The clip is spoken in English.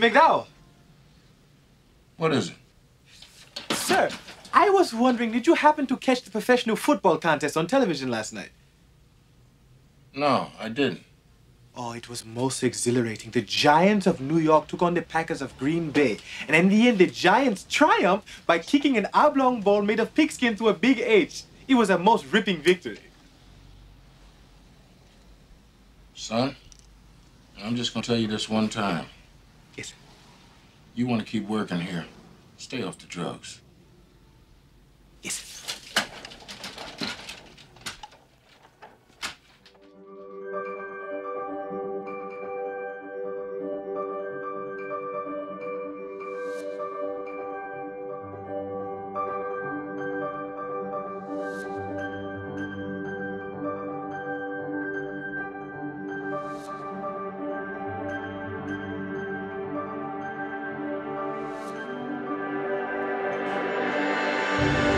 McDowell. What is it? Sir, I was wondering, did you happen to catch the professional football contest on television last night? No, I didn't. Oh, it was most exhilarating. The Giants of New York took on the Packers of Green Bay. And in the end, the Giants triumphed by kicking an oblong ball made of pigskin to a big H. It was a most ripping victory. Son, I'm just gonna tell you this one time. You wanna keep working here. Stay off the drugs. Yes. Bye.